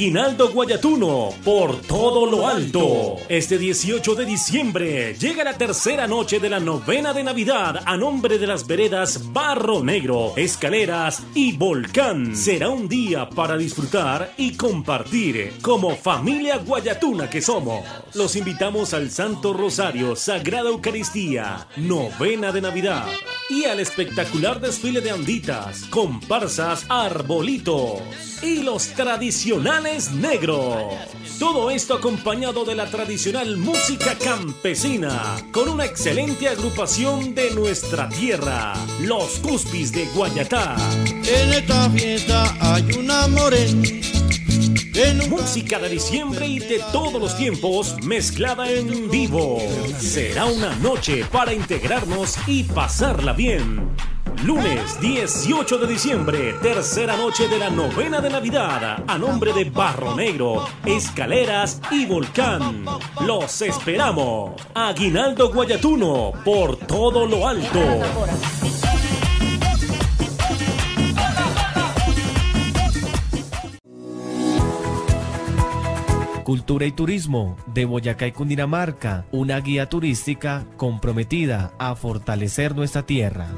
Aguinaldo Guayatuno por todo lo alto. Este 18 de diciembre llega la tercera noche de la novena de Navidad a nombre de las veredas Barro Negro, Escaleras y Volcán. Será un día para disfrutar y compartir como familia guayatuna que somos. Los invitamos al Santo Rosario, Sagrada Eucaristía, novena de Navidad y al espectacular desfile de anditas, comparsas, arbolitos y los tradicionales negros. Todo esto acompañado de la tradicional música campesina, con una excelente agrupación de nuestra tierra, los Cuspis de Guayatá. En esta fiesta hay una morena. Música de diciembre y de todos los tiempos mezclada en vivo. Será una noche para integrarnos y pasarla bien. Lunes 18 de diciembre, tercera noche de la novena de Navidad, a nombre de Barro Negro, Escaleras y Volcán. Los esperamos. Aguinaldo Guayatuno, por todo lo alto. Cultura y Turismo de Boyacá y Cundinamarca, una guía turística comprometida a fortalecer nuestra tierra.